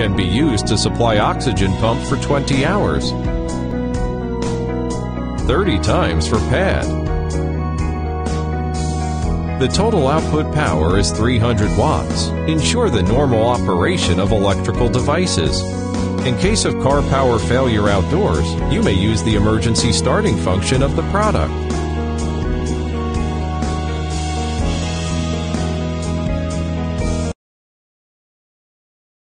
can be used to supply oxygen pump for 20 hours. 30 times for pad. The total output power is 300 watts. Ensure the normal operation of electrical devices. In case of car power failure outdoors, you may use the emergency starting function of the product.